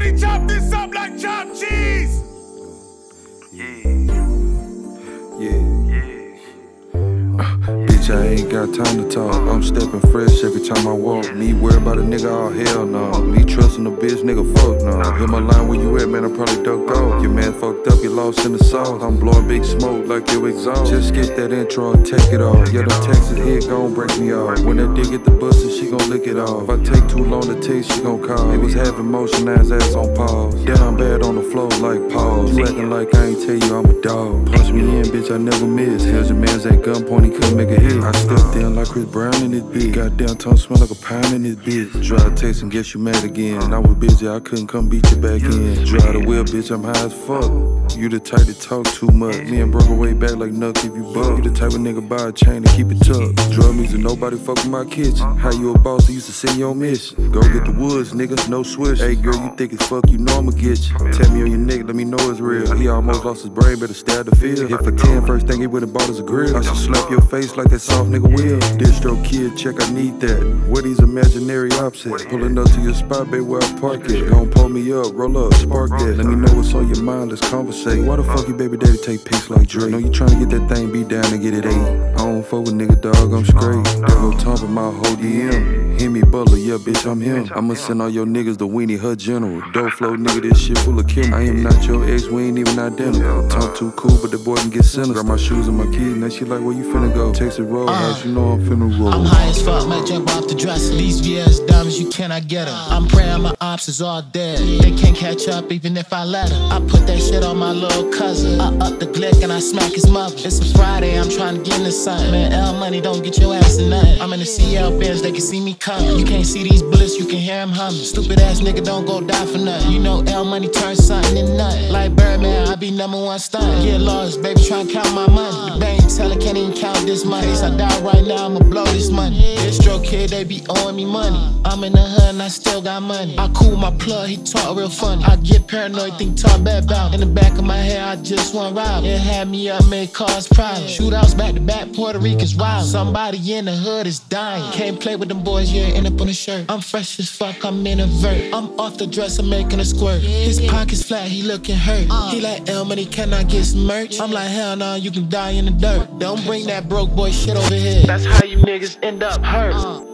Somebody chop this up like chopped cheese. I ain't got time to talk. I'm stepping fresh every time I walk. Me worry about a nigga, oh hell no. Me trusting a bitch, nigga, fuck no. Hit my line where you at, man, I probably ducked off. Your man fucked up, you lost in the sauce. I'm blowing big smoke like your exhaust. Just get that intro and take it off. Yeah, the Texas hit gon' break me off. When that dick get the bustin', she gon' lick it off. If I take too long to text, she gon' call. It was having motion, ass ass on pause. I'm bad on the floor like pause. You acting like I ain't tell you I'm a dog. Punch me in, bitch, I never miss. Here's your man's at gunpoint, he couldn't make a hit. I stepped in like Chris Brown in this bitch. Goddamn tongue smell like a pound in this bitch. Dry text and guess you mad again. I was busy, I couldn't come beat you back in. Drive the wheel, bitch, I'm high as fuck. You the type to talk too much. Me and broke away back like Nuck if you buck. You the type of nigga buy a chain and keep it tucked. Drug music, nobody fuck with my kitchen. How you a boss that used to send your mission? Go get the woods, niggas, no switch. Hey girl, you think it's fuck, you know I'ma get you. Tell me on your neck, let me know it's real. He almost lost his brain, better stab the field. Hit for 10, first thing he and bought us a grill. I should slap your face like that soft nigga will. DistroKid, check, I need that. Where these imaginary at? Pulling up to your spot, babe, where I park it. Gon' pull me up, roll up, spark that. Let me know what's on your mind, let's conversate. Why the fuck you baby daddy take pics like Drake? Know you tryna get that thing beat down and get it eight. I don't fuck with nigga dog, I'm straight. Devil thumping my whole DM. Hear me butler, yeah, bitch, I'm him. I'ma send all your niggas the weenie, her general. Dope flow, nigga, this shit full of kim. I am not your ex, we ain't even identical. Talk too cool, but the boy can get sinister. Grab my shoes and my keys, now she like, where you finna go? Texas Road, house, you know I'm finna roll. I'm high as fuck, might jump off the dresser. These VS diamonds, you cannot get them. I'm praying my ops is all dead. They can't catch up even if I let them. I put that shit on my little cousin. I up the glick and I smack his mother. It's a Friday, I'm trying to get in the sun. Man, Elmoney, don't get your ass in nothing. I'm in the CL Benz, they can see me coming. You can't see these bullets, you can hear them humming. Stupid ass nigga, don't go die for nothing. You know Elmoney turns something into nothing. Like Birdman, I be number one stunt. Get lost, baby, try and count my money. The bank teller can't even count this money. Case I die right now, I'ma blow this money. DistroKid, they be owing me money. I'm in the hood and I still got money. I cool my plug, he talk real funny. I get paranoid, think talk bad about. In the back of my head, I just want rob. It had me up, made cars private. Shootouts back to back, Puerto Rican's wild. Somebody in the hood is dying. Can't play with them boys, you end up on a shirt. I'm fresh as fuck, I'm in a vert. I'm off the dresser, making a squirt. His pockets flat, he looking hurt. Uh. He like Elmoney, can I get some merch? I'm like, hell no, you can die in the dirt. Don't bring that broke boy shit over here. That's how you niggas end up hurt. 嗯。